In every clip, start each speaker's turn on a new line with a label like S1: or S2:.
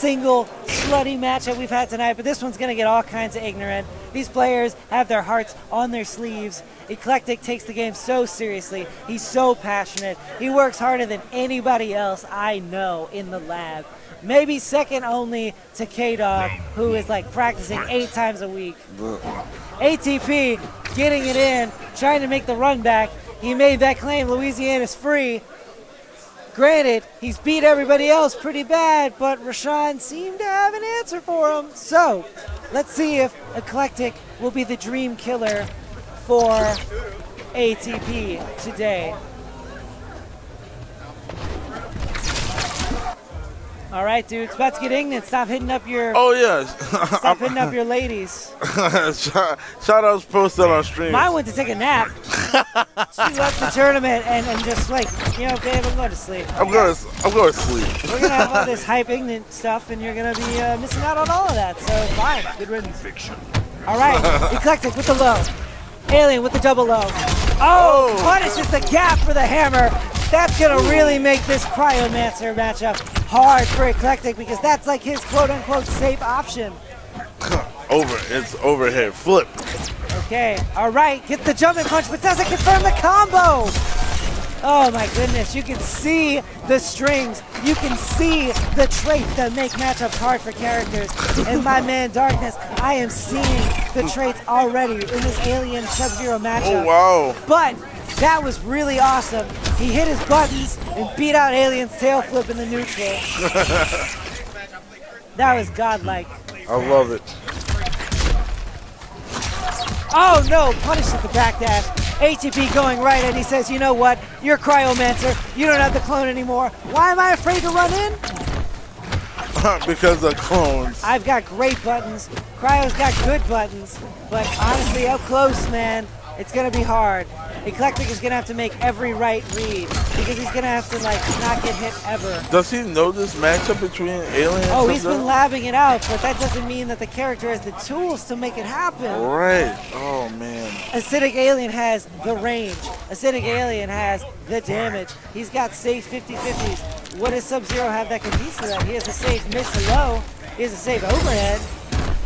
S1: single slutty matchup we've had tonight, but this one's going to get all kinds of ignorant. These players have their hearts on their sleeves. Eklectic takes the game so seriously. He's so passionate. He works harder than anybody else I know in the lab. Maybe second only to K Dog, who is like practicing eight times a week. ATP getting it in, trying to make the run back. He made that claim Louisiana's free. Granted, he's beat everybody else pretty bad, but Rashawn seemed to have an answer for him. So, let's see if Eklectic will be the dream killer for ATP today. All right, dude. It's about to get ignorant. Stop hitting up your.
S2: Oh yeah.
S1: Stop hitting up your ladies.
S2: shout, outs posted on stream.
S1: Mine went to take a nap. She left the tournament and, and just like, you know, babe, I'm going to sleep.
S2: I'm going to I'm going to sleep.
S1: We're gonna have all this hype ignorant stuff, and you're gonna be uh, missing out on all of that. So fine, good riddance. Fiction. All right, Eklectic with the low, alien with the double low. Oh,
S2: Oh.
S1: punishes the gap for the hammer. That's gonna really make this cryomancer matchup hard for Eklectic because that's like his quote unquote safe option.
S2: Over. It's overhead flip.
S1: Okay, all right, get the jumping punch, but doesn't confirm the combo. Oh my goodness, you can see the strings, you can see the traits that make matchups hard for characters. And my man Darkness, I am seeing the traits already in this Alien Sub-Zero matchup.
S2: Oh wow.
S1: But that was really awesome. He hit his buttons and beat out Alien's tail flip in the neutral. that was godlike.
S2: I love it.
S1: Oh no, punishes the backdash. ATP going right, and he says, you know what? You're Cryomancer. You don't have the clone anymore. Why am I afraid to run in?
S2: because of clones.
S1: I've got great buttons. Cryo's got good buttons. But honestly, up close, man, it's going to be hard. Eklectic is going to have to make every right read because he's going to have to, like, not get hit ever.
S2: Does he know this matchup between Alien
S1: Oh, he's been labbing it out, but that doesn't mean that the character has the tools to make it happen.
S2: Right. Oh man.
S1: Acidic Alien has the range. Acidic Alien has the damage. He's got safe 50-50s. What does Sub-Zero have that can competes to that? He has a safe mid to low. He has a safe overhead,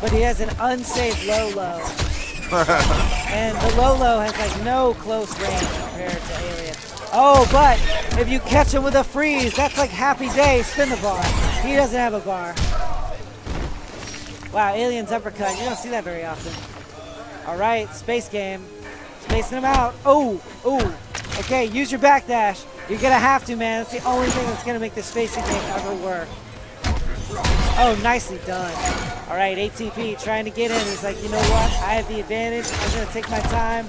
S1: but he has an unsafe low-low. And the low-low has like no close range compared to Alien. Oh, but if you catch him with a freeze, that's like happy day, spin the bar. He doesn't have a bar. Wow, Alien's uppercut. You don't see that very often. All right, space game. Spacing him out. Oh, oh. Okay, use your backdash. You're gonna have to, man. That's the only thing that's gonna make this spacing game ever work. Oh, nicely done. All right, ATP trying to get in. He's like, you know what? I have the advantage. I'm gonna take my time.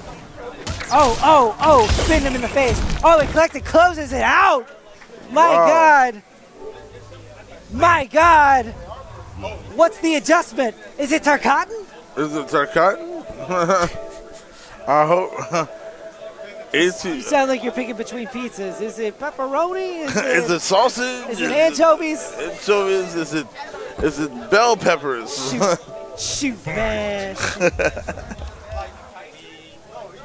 S1: Oh, oh, oh! Spin him in the face. Oh, Eklectic closes it out. My
S2: Wow.
S1: God. My God. What's the adjustment? Is it Tarkatan?
S2: Is it Tarkatan? I hope.
S1: It's,
S2: You
S1: sound like you're picking between pizzas. Is it pepperoni? Is it,
S2: Is it sausage?
S1: is it anchovies?
S2: anchovies? Is it is it bell peppers?
S1: Shoot, shoot, man.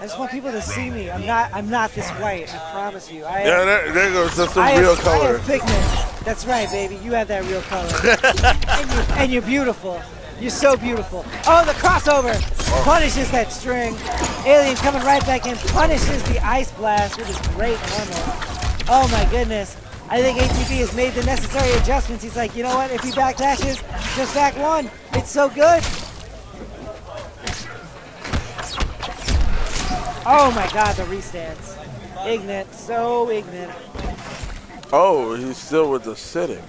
S1: I just want people to see me. I'm not. I'm not this white. I promise you. I
S2: yeah, there, there goes that's some
S1: I
S2: real
S1: have, I
S2: color.
S1: have pigment. That's right, baby. You have that real color. and, you're, and you're beautiful. You're so beautiful. Oh, the crossover punishes that string. Alien coming right back in, punishes the ice blast with his great armor. Oh my goodness. I think ATP has made the necessary adjustments. He's like, you know what? If he backdashes, just back one. It's so good. Oh my god, the restance. Ignorant, so ignorant.
S2: Oh, he's still with the Citic.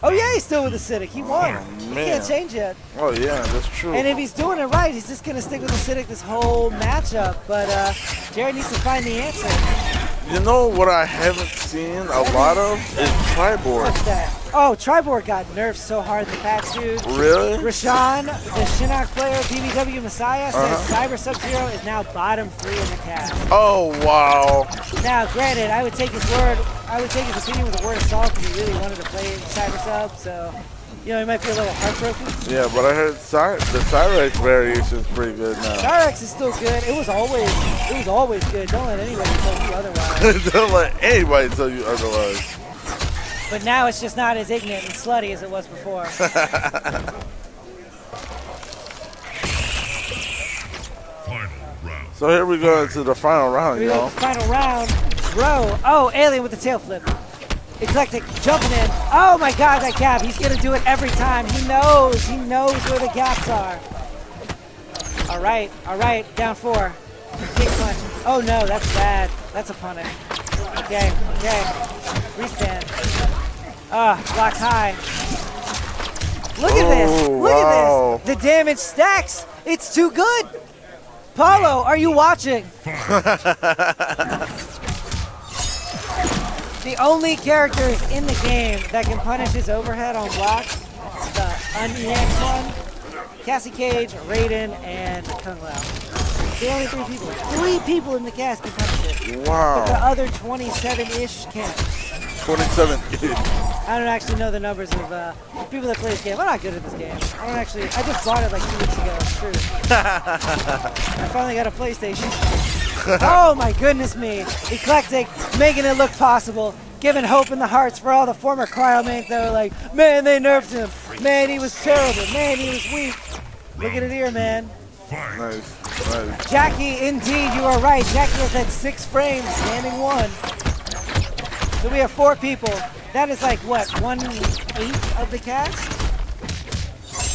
S1: Oh yeah, he's still with the Citic. He won.
S2: Oh,
S1: he can't change it.
S2: Oh yeah, that's true.
S1: And if he's doing it right, he's just gonna stick with the Citic this whole matchup. But uh, Jared needs to find the answer.
S2: You know what I haven't seen a lot of is
S1: that? Oh, Triborg got nerfed so hard in the patch, dude.
S2: Really?
S1: Rashawn, the Shinnok player, BBW Messiah, says
S2: Uh-huh.
S1: Cyber Sub-Zero is now bottom three in the cast.
S2: Oh wow.
S1: Now, granted, I would take his word, I would take his opinion with a word of salt because he really wanted to play Cyber Sub, so, you know, he might be a little heartbroken.
S2: Yeah, but I heard Cy- the Cyrax variation is pretty good now.
S1: Cyrax is still good. It was always, it was always good. Don't let anybody tell you otherwise.
S2: Don't let anybody tell you otherwise.
S1: but now it's just not as ignorant and slutty as it was before.
S2: So here we go into the final round,
S1: Here we go,
S2: y'all.
S1: final round. Bro, oh, alien with the tail flip. Eklectic jumping in. Oh my god, that gap. He's gonna do it every time. He knows. He knows where the gaps are. All right, all right, down four. Kick punch. Oh no, that's bad. That's a punish. Okay, okay. Restand. Ah, block high. Look at this.
S2: Oh,
S1: Look
S2: wow.
S1: at this. The damage stacks. It's too good. Paulo, are you watching? The only characters in the game that can punish his overhead on block, the un-EX one, Cassie Cage, Raiden, and Kung Lao. The only three people. Three people in the cast can punish it.
S2: Wow.
S1: The other 27-ish can't.
S2: 27.
S1: I don't actually know the numbers of uh, people that play this game. I'm not good at this game. I don't actually. I just bought it like two weeks ago. It's true. I finally got a PlayStation. oh my goodness me! Eklectic, making it look possible, giving hope in the hearts for all the former cryomates that were like, man, they nerfed him. Man, he was terrible. Man, he was weak. Look at it here, man.
S2: Nice. Nice.
S1: Jacqui, indeed, you are right. Jacqui has had six frames, standing one. So we have four people. That is like what, one eighth of the cast?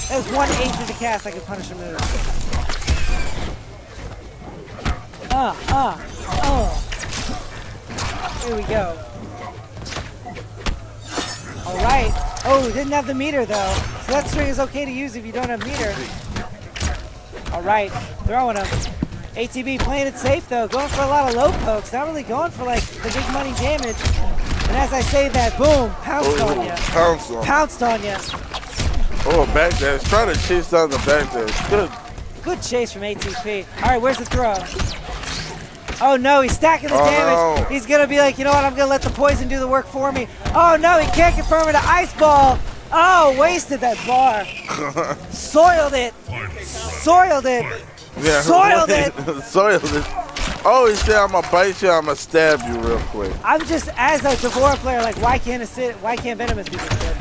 S1: That is one eighth of the cast I could punish a move. Ah, ah, oh. Here we go. All right. Oh, didn't have the meter though. So that string is okay to use if you don't have meter. All right, throwing him. ATP playing it safe though, going for a lot of low pokes, not really going for like the big money damage. And as I say that, boom, pounced on
S2: Oh,
S1: you.
S2: pounce on.
S1: Pounced on you.
S2: Oh, back dash. Try to chase down the back dash. Good.
S1: Good chase from ATP. All right, where's the throw? Oh no, he's stacking the
S2: Oh,
S1: damage.
S2: no.
S1: He's gonna be like, you know what? I'm gonna let the poison do the work for me. Oh no, he can't confirm it. An ice ball. Oh, wasted that bar. Soiled it. Soiled it.
S2: Yeah.
S1: Soiled it.
S2: Soiled it. Oh, he said, I'm to bite you. I'm to stab you real quick.
S1: I'm just as a D'Vorah player, like why can't sit? Why can't Venomous be this good?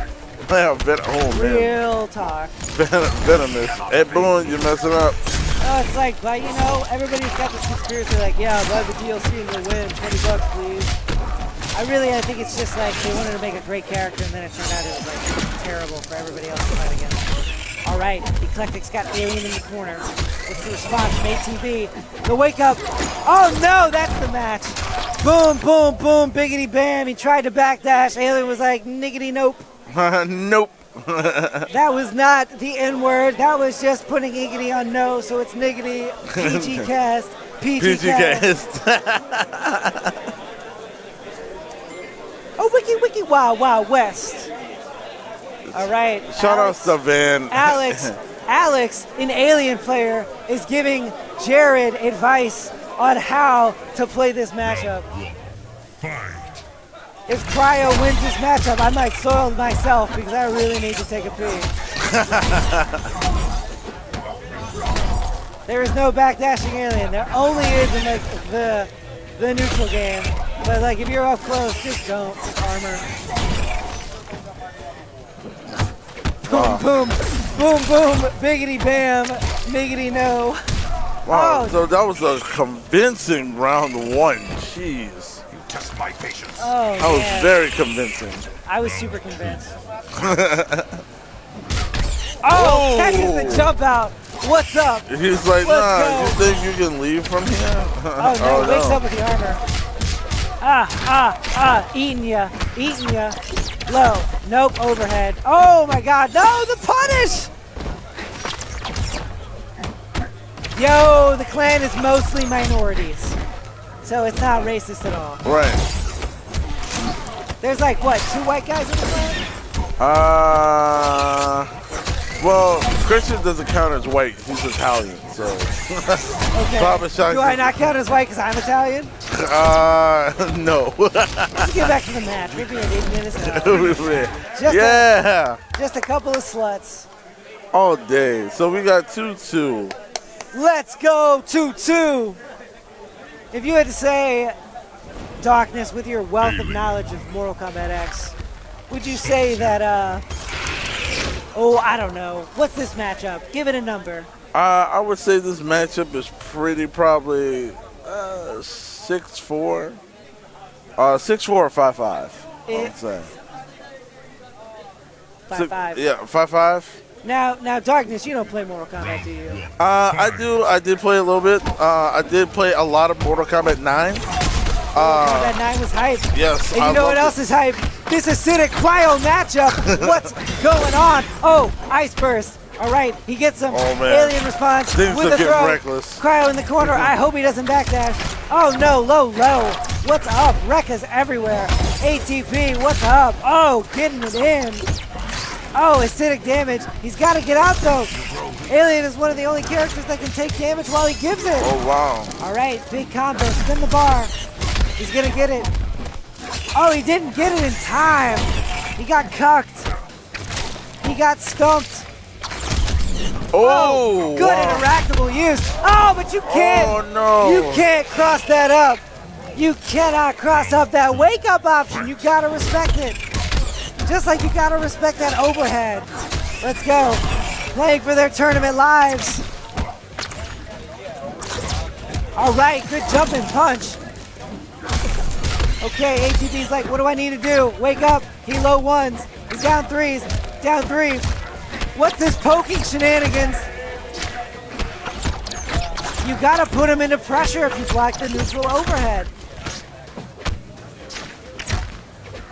S2: Man, ven- oh, man.
S1: Real talk.
S2: Ven- venomous. Hey, Boone, you're messing up.
S1: Oh, it's like, but you know, everybody's got this conspiracy, like, yeah, buy the DLC and you'll win, 20 bucks, please. I really, I think it's just like they wanted to make a great character, and then it turned out it was like terrible for everybody else to fight against. All right, Eklectic's got Alien in the corner. What's the response from ATP? The wake up. Oh no, that's the match. Boom, boom, boom, biggity bam. He tried to backdash. Alien was like, niggity nope.
S2: nope.
S1: That was not the N word. That was just putting iggity on no, so it's niggity. PG cast. PG,
S2: PG
S1: cast.
S2: cast.
S1: Oh, wiki wiki wow wow west. All right.
S2: Shout out
S1: Alex,
S2: to Van.
S1: Alex. Alex, an alien player, is giving Jared advice on how to play this matchup.
S3: Fight.
S1: If Cryo wins this matchup, I might soil myself because I really need to take a pee. there is no backdashing alien. There only is in like the the neutral game. But like if you're up close, just don't. Armor. Boom, boom, boom, boom, biggity bam, miggity no.
S2: Wow,
S1: Oh.
S2: so that was a convincing round one. Jeez.
S3: You test my patience.
S1: Oh,
S2: That was
S1: man.
S2: very convincing.
S1: I was super convinced. oh, catches the jump out. What's up?
S2: He's like,
S1: Let's
S2: nah,
S1: go.
S2: you think you can leave from here?
S1: Oh no, wakes up with the armor. Ah, ah, ah, eating ya, eating ya. Low, nope, overhead. Oh my god, no, the punish! Yo, the clan is mostly minorities. So it's not racist at all.
S2: Right.
S1: There's like, what, two white guys in the clan?
S2: Uh, well, Christian doesn't count as white. He's Italian, so.
S1: Okay.
S2: Papa
S1: Do I not count as white because I'm Italian?
S2: Uh, no.
S1: Let's get back to the match. Maybe an eight minutes. Just,
S2: yeah,
S1: a, just a couple of sluts.
S2: all day. So we got 2 2.
S1: Let's go 2 2. If you had to say, Darkness, with your wealth of knowledge of Mortal Kombat X, would you say that? uh Oh, I don't know. What's this matchup? Give it a number.
S2: Uh, I would say this matchup is pretty probably uh, six four, uh, six four or five five. I would say.
S1: Five
S2: Six-
S1: five.
S2: Yeah, five five.
S1: Now, now, darkness. You don't play Mortal Kombat, do you?
S2: Uh, I do. I did play a little bit. Uh, I did play a lot of Mortal Kombat Nine.
S1: Kombat 9 was hype.
S2: Yes,
S1: And you
S2: I
S1: know what else is hype? This acidic cryo matchup. What's going on? Oh, ice burst. All right, he gets some
S2: Oh,
S1: alien response
S2: Things
S1: with
S2: getting
S1: throw.
S2: reckless.
S1: Cryo in the corner. I hope he doesn't backdash. Oh no, low, low. What's up? Rekka's everywhere. ATP, what's up? Oh, getting it in. Oh, acidic damage. He's got to get out though. Alien is one of the only characters that can take damage while he gives it.
S2: Oh wow!
S1: All right, big combo, spin the bar. He's gonna get it. Oh, he didn't get it in time. He got cucked. He got stumped.
S2: Oh, oh
S1: good
S2: wow.
S1: interactable use. Oh, but you can't.
S2: Oh, no.
S1: You can't cross that up. You cannot cross up that wake up option. You gotta respect it. Just like you gotta respect that overhead. Let's go. Playing for their tournament lives. All right, good jump and punch. Okay, ATP's like, what do I need to do? Wake up. He low ones. He's down threes. Down threes. What's this poking shenanigans? You gotta put him into pressure if you block the neutral overhead.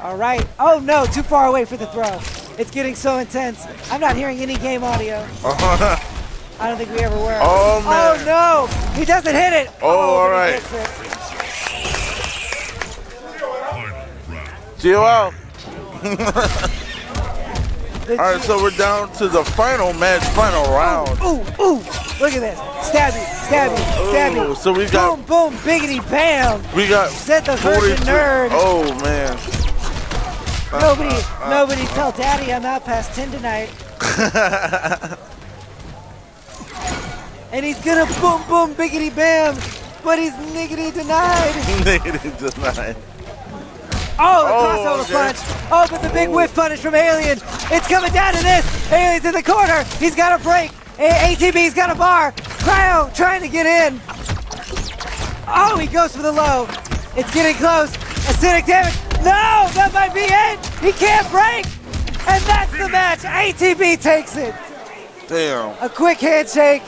S1: All right. Oh no, too far away for the throw. It's getting so intense. I'm not hearing any game audio. Uh-huh. I don't think we ever were.
S2: Oh, oh man.
S1: Oh no, he doesn't hit it.
S2: Oh, all
S1: but he
S2: right.
S1: gets it.
S3: Final round.
S2: GOL. All right, so we're down to the final match, final round.
S1: Ooh, ooh, look at this. Stabby, stabby, stabby.
S2: Ooh, so we got-
S1: boom, boom, biggity, bam.
S2: We got
S1: set the virgin
S2: 42
S1: nerd.
S2: Oh man.
S1: Nobody, nobody tell daddy I'm out past 10 tonight. and he's gonna boom, boom, biggity, bam. But he's niggity denied.
S2: Negative tonight.
S1: Oh, the
S2: Oh,
S1: crossover
S2: okay.
S1: punch. Oh, but the big oh. whiff punish from Alien. It's coming down to this. Alien's in the corner. He's got a break. A- ATP's got a bar. Cryo trying to get in. Oh, he goes for the low. It's getting close. Acidic damage. No, that might be it. He can't break. And that's the match. ATP takes it.
S2: Damn.
S1: A quick handshake.